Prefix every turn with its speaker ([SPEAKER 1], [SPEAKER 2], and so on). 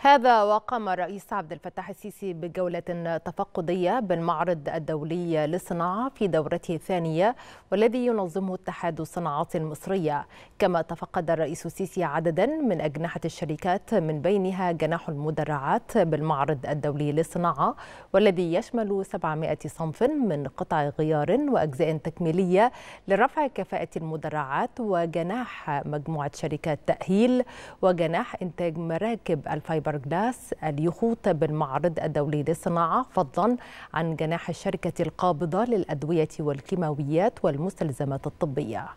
[SPEAKER 1] هذا وقام الرئيس عبد الفتاح السيسي بجولة تفقدية بالمعرض الدولي للصناعة في دورته الثانية والذي ينظمه اتحاد الصناعات المصرية. كما تفقد الرئيس السيسي عددا من أجنحة الشركات من بينها جناح المدرعات بالمعرض الدولي للصناعة والذي يشمل 700 صنف من قطع غيار وأجزاء تكميلية لرفع كفاءة المدرعات وجناح مجموعة شركات تأهيل وجناح إنتاج مراكب الفايبر جلاس اليخوت بالمعرض الدولي للصناعة فضلا عن جناح الشركة القابضة للأدوية والكيماويات والمستلزمات الطبية.